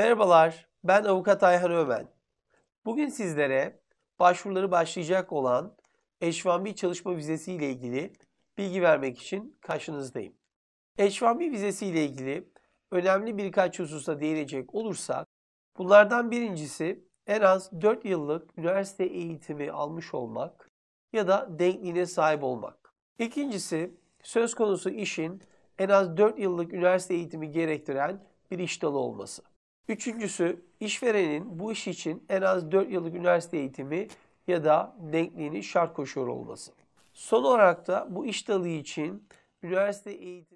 Merhabalar, ben Avukat Ayhan Ömen. Bugün sizlere başvuruları başlayacak olan H-1B çalışma vizesi ile ilgili bilgi vermek için karşınızdayım. H-1B vizesi ile ilgili önemli birkaç hususa değinecek olursak, bunlardan birincisi en az 4 yıllık üniversite eğitimi almış olmak ya da denkliğine sahip olmak. İkincisi, söz konusu işin en az 4 yıllık üniversite eğitimi gerektiren bir iş dalı olması. Üçüncüsü, işverenin bu iş için en az 4 yıllık üniversite eğitimi ya da denkliğini şart koşuyor olması. Son olarak da bu iş dalı için üniversite eğitimi